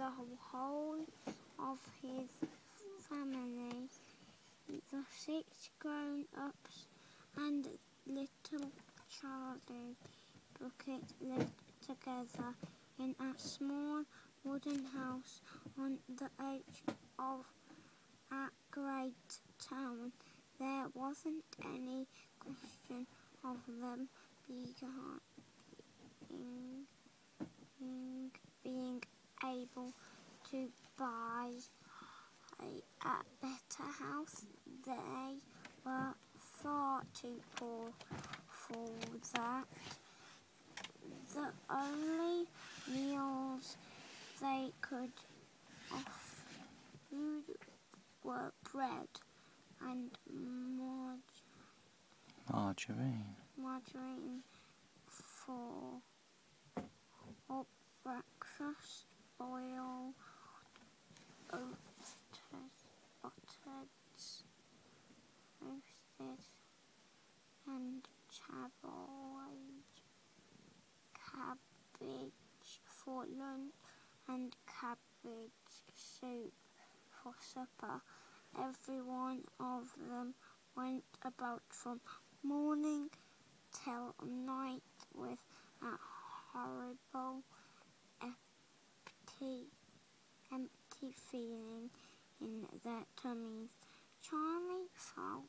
the whole of his family, the six grown-ups and little Charlie Bucket lived together in a small wooden house on the edge of a great town. There wasn't any question of them being, able to buy a, a better house. They were far too poor for that. The only meals they could offer were bread and margarine, Margarine. margarine for or breakfast, boiled oats, buttered, roasted, and charbroiled cabbage for lunch and cabbage soup for supper. Every one of them went about from morning till night with a horrible, empty, feeling in their tummies. Charlie felt